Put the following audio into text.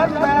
I want